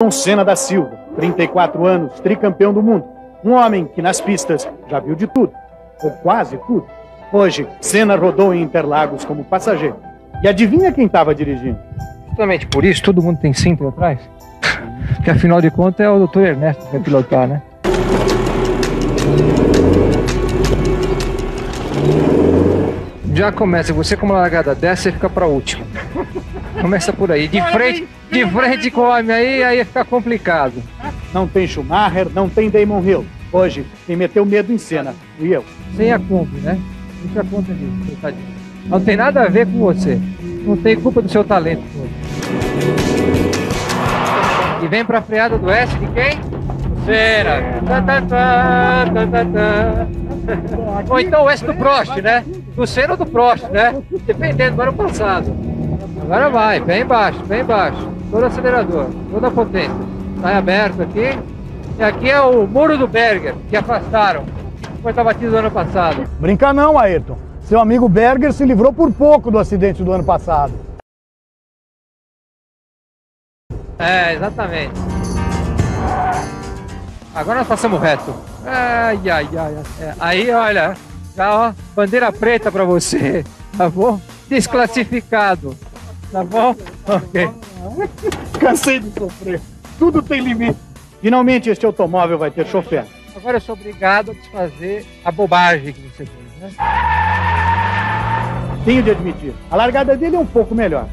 Ayrton Senna da Silva, 34 anos, tricampeão do mundo. Um homem que nas pistas já viu de tudo, ou quase tudo. Hoje, Senna rodou em Interlagos como passageiro. E adivinha quem estava dirigindo? Justamente por isso todo mundo tem cinto atrás. Porque afinal de contas é o Dr. Ernesto que vai pilotar, né? Já começa, você como largada dessa, você fica para último. Começa por aí, de frente, de frente com o homem aí, aí fica complicado. Não tem Schumacher, não tem Damon Hill. Hoje, quem meteu medo em cena fui eu. Sem a Kombi, né? Não se conta disso, coitadinho. Não tem nada a ver com você. Não tem culpa do seu talento todo. E vem pra freada do S de quem? Cera. Tá, tá, tá, tá, tá, tá. Ou então o S do Prost, né? Do Senna ou do Prost, né? Dependendo do ano passado. Agora vai, bem baixo, bem baixo. Todo acelerador, toda a potência. Sai aberto aqui. E aqui é o muro do Berger, que afastaram. Foi estar batido no ano passado. Brincar não, Ayrton. Seu amigo Berger se livrou por pouco do acidente do ano passado. É, exatamente. Agora nós passamos reto. Ai, ai, ai. É, aí, olha, já ó, bandeira preta para você, tá bom? Desclassificado, tá bom? Ok. Cansei de sofrer. Tudo tem limite. Finalmente este automóvel vai ter chofer. Agora eu sou obrigado a desfazer a bobagem que você fez, né? Tenho de admitir, a largada dele é um pouco melhor.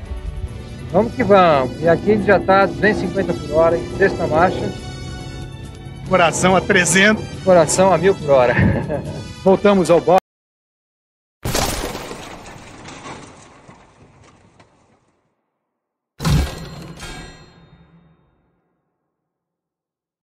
Vamos que vamos. E aqui ele já tá 250 por hora, em sexta marcha. Coração a 300. Coração a mil por hora. Voltamos ao box.